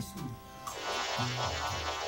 absurdo.